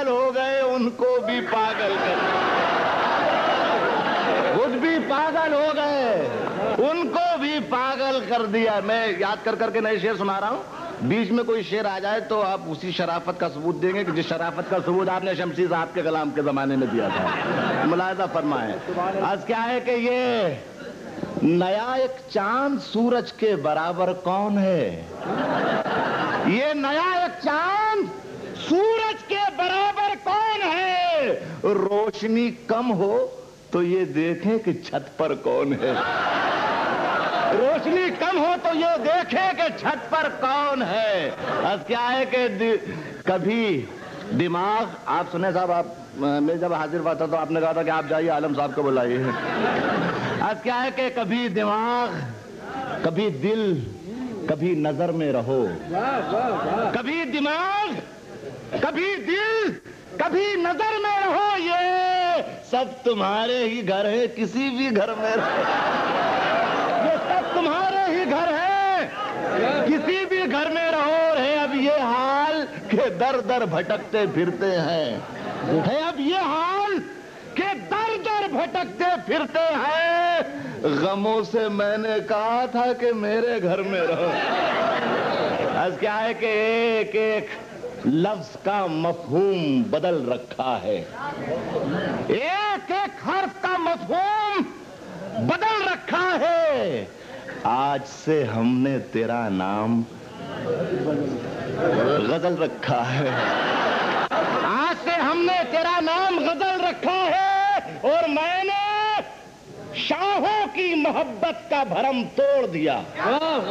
पागल हो गए, उनको भी पागल कर खुद भी पागल हो गए, उनको भी पागल कर दिया। मैं याद कर करके नए शेर सुना रहा हूँ। बीच में कोई शेर आ जाए तो आप उसी शराफत का सबूत देंगे कि जिस शराफत का सबूत आपने शमशी साहब के कलाम के जमाने में दिया था। मुलायजा फरमाए। आज क्या है कि ये नया एक चाँद सूरज के बराबर कौन है? ये नया एक चाँद सूरज रोशनी कम हो तो ये देखें कि छत पर कौन है। रोशनी कम हो तो ये देखें कि छत पर कौन है। अब क्या है कि कभी दिमाग, आप सुने साहब, आप, मैं जब हाजिर हुआ था तो आपने कहा था कि आप जाइए, आलम साहब को बुलाइए। आज क्या है कि कभी दिमाग, कभी दिल, कभी नज़र में रहो। कभी दिमाग, कभी दिल कभी नज़र में रहो ये। सब तुम्हारे ही घर है, किसी भी घर में रहो। ये सब तुम्हारे ही घर है, किसी भी घर में रहो। है अब ये हाल के दर दर भटकते फिरते हैं। है अब ये हाल के दर दर भटकते फिरते हैं। गमों से मैंने कहा था कि मेरे घर में रहो। आज क्या है कि एक एक लफ्ज का मफहूम बदल रखा है। एक एक हर्फ का मफहूम बदल रखा है। आज से हमने तेरा नाम गज़ल रखा है। आज से हमने तेरा नाम गज़ल रखा है और मैंने शाहों की मोहब्बत का भरम तोड़ दिया।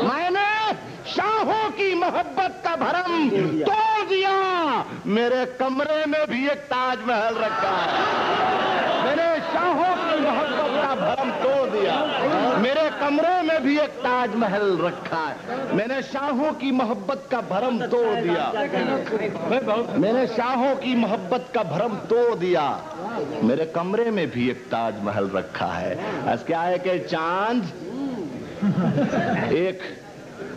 मैंने शाहों की मोहब्बत का भरम तोड़ दिया। मेरे कमरे में भी एक ताजमहल रखा। है मैंने शाहों की मोहब्बत का भरम तोड़ दिया। मेरे कमरे में भी एक ताजमहल रखा है। मैंने शाहों की मोहब्बत का भरम तोड़ दिया। मैंने शाहों की मोहब्बत का भरम तोड़ दिया। मेरे कमरे में भी एक ताजमहल रखा है। आज क्या है कि चाँद? एक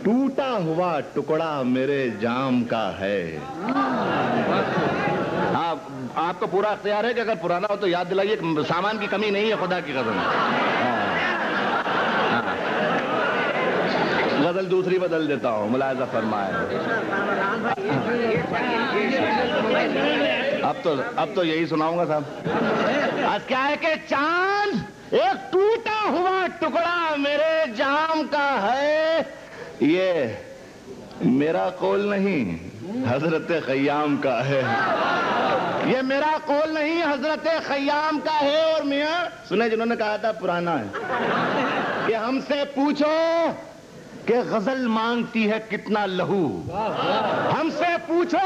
टूटा हुआ टुकड़ा मेरे जाम का है। आप, आपको पूरा अख्तियार है कि अगर पुराना हो तो याद दिलाइए सामान की कमी नहीं है, खुदा की कसम। गज़ल दूसरी बदल देता हूँ, मुलायजा फरमाए। अब तो अब तो यही सुनाऊँगा साहब। आज क्या है कि चाँद एक टूटा हुआ टुकड़ा मेरे जाम का है? ये मेरा कौल नहीं, हज़रत खयाम का है। ये मेरा कौल नहीं, हज़रत खयाम का है। और मियाँ, सुने जिन्होंने कहा था, पुराना है। कि हमसे पूछो कि गज़ल मांगती है कितना लहू। हमसे पूछो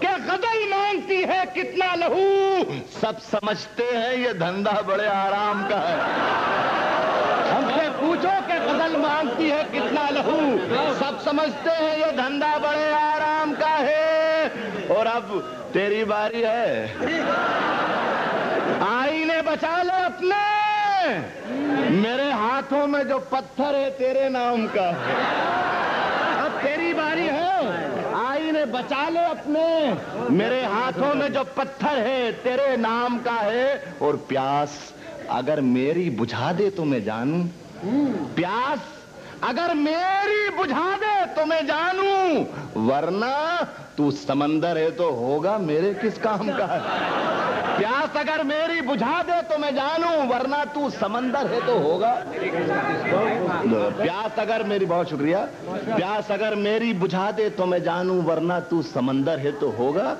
कि गज़ल मांगती है कितना लहू। सब समझते हैं ये धंधा बड़े आराम का है हमसे पूछो कि गज़ल मांगती है, कितना लहू? सब समझते हैं, ये धंधा बड़े आराम का है। और अब तेरी बारी है। आईने बचा लो अपने। मेरे हाथों में जो पत्थर है, तेरे नाम का। अब तेरी बारी है। आईने बचा लो अपने। मेरे हाथों में जो पत्थर है, तेरे नाम का है। और प्यास, अगर मेरी बुझा दे तो मैं जानू। प्यास, अगर मेरी बुझा दे तो मैं जानू, वरना तू समंदर है तो होगा मेरे किस काम का? प्यास, अगर मेरी बुझा दे तो मैं जानू, वरना तू समंदर है तो होगा प्यास, अगर मेरी, बहुत शुक्रिया। प्यास, अगर मेरी बुझा दे तो मैं जानू, वरना तू समंदर है तो होगा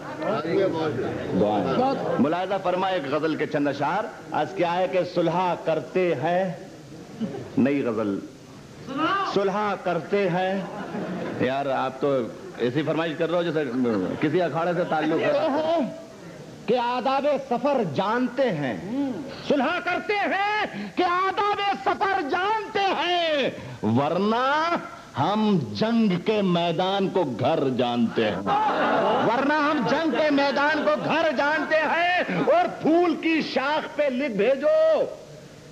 मुलायदा फरमा एक गज़ल के चंद अशार आज क्या है कि सुलह करते हैं नई गज़ल। सुलह करते हैं। यार, आप तो ऐसी फरमाइश कर रहे हो जैसे किसी अखाड़े से ताल्लुक है। कि आदाब सफ़र जानते हैं। सुलह करते हैं कि आदाब सफ़र जानते हैं। वरना हम जंग के मैदान को घर जानते हैं। वरना हम जंग के मैदान को घर जानते हैं। और फूल की शाख पे लिख भेजो।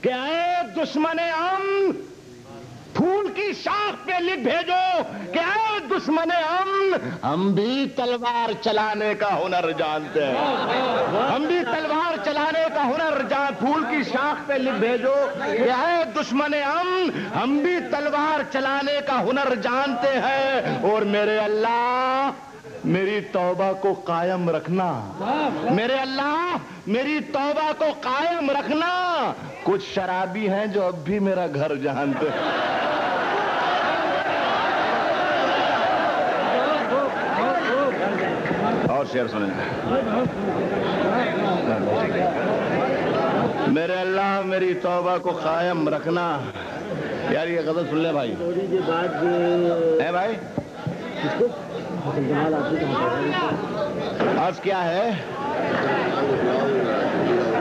कि आए दुश्मन फूल की शाख पे लिख भेजो कि दुश्मन अमन हम भी तलवार चलाने का हुनर जानते हैं। हम भी तलवार चलाने का हुनर जान, फूल की शाख पे लिख भेजो कि ऐ दुश्मन अमन हम भी तलवार चलाने का हुनर जानते हैं। और मेरे अल्लाह, मेरी तौबा को कायम रखना। मेरे अल्लाह, मेरी तौबा को कायम रखना। कुछ शराबी हैं जो अब भी मेरा घर जानते हैं। और शेर सुने मेरे अल्लाह, मेरी तौबा को कायम रखना। यार, ये गज़ल सुन ले भाई। है भाई? आज क्या है?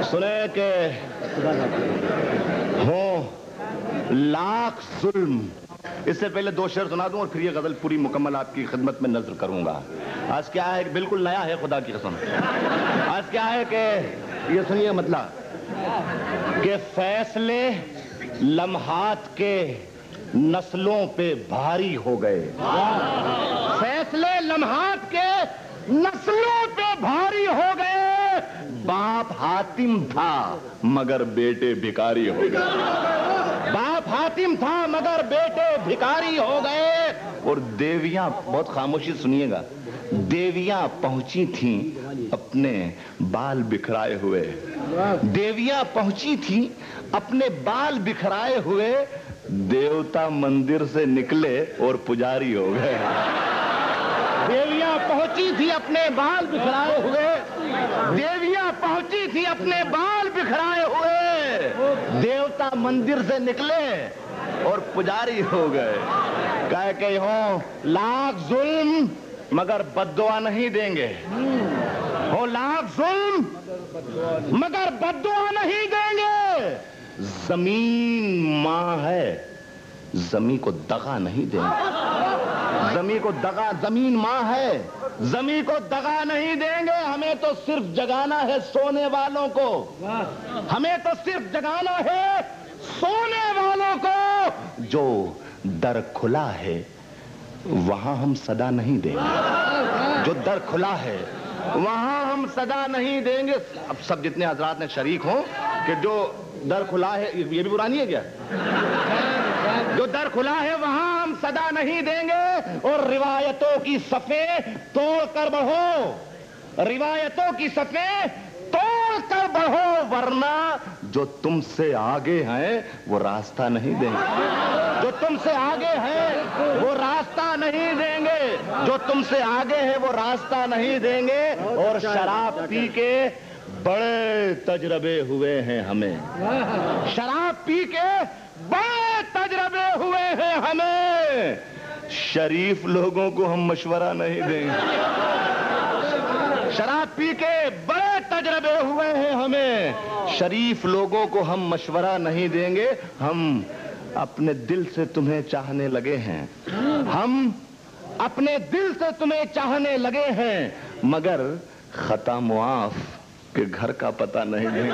सुने के हो लाख जुल्म। इससे पहले दो शेर सुना दूँ और फिर ये गज़ल पूरी मुकम्मल आपकी खिदमत में नज़र करूँगा। आज क्या है? बिल्कुल नया है खुदा की कसम। आज क्या है कि ये सुनिए मतलब कि फैसले लम्हात के नस्लों पे भारी हो गए। फैसले लम्हात के नस्लों पे भारी हो गए। बाप हातिम था, मगर बेटे भिकारी हो गए। बाप हातिम था, मगर बेटे भिकारी हो गए। और देवियाँ बहुत खामोशी सुनिएगा। देवियाँ पहुँची थी अपने बाल बिखराए हुए। देवियाँ पहुँची थी अपने बाल बिखराए हुए। देवता मंदिर से निकले और पुजारी हो गए। देवियाँ पहुँची थी अपने बाल बिखराए हुए। देवियाँ पहुँची थी अपने बाल बिखराए हुए। देवता मंदिर से निकले। और पुजारी हो गए। कह के हो, लाख जुल्म मगर बदुआ नहीं देंगे। हो, लाख जुल्म मगर बदुआ नहीं देंगे। ज़मीन माँ है, जमी को दगा नहीं देंगे। जमी को दगा, ज़मीन माँ है, जमी को दगा नहीं देंगे। हमें तो सिर्फ़ जगाना है सोने वालों को। हमें तो सिर्फ़ जगाना है सोने वालों को जो दर खुला है, वहाँ हम सदा नहीं देंगे। जो दर खुला है, वहाँ हम सदा नहीं देंगे। अब सब जितने हजरात ने शरीक हो, कि जो दर खुला है, ये भी पुरानी है क्या? जो दर खुला है, वहाँ हम सदा नहीं देंगे। और रिवायतों की सफे तोड़ कर बढ़ो। रिवायतों की सफे वरना जो तुमसे आगे हैं, वो रास्ता नहीं देंगे। जो तुमसे आगे हैं, वो रास्ता नहीं देंगे। जो तुमसे आगे है, वो रास्ता नहीं देंगे। और शराब पी के बड़े तजरबे हुए हैं हमें। शराब पी के बड़े तजरबे हुए हैं हमें। शरीफ लोगों को हम मशवरा नहीं देंगे। शराब पी के बड़े तजरबे हुए हैं हमें। शरीफ लोगों को हम मशवरा नहीं देंगे। हम अपने दिल से तुम्हें चाहने लगे हैं। हम अपने दिल से तुम्हें चाहने लगे हैं। मगर खता मुआफ के घर का पता नहीं देंगे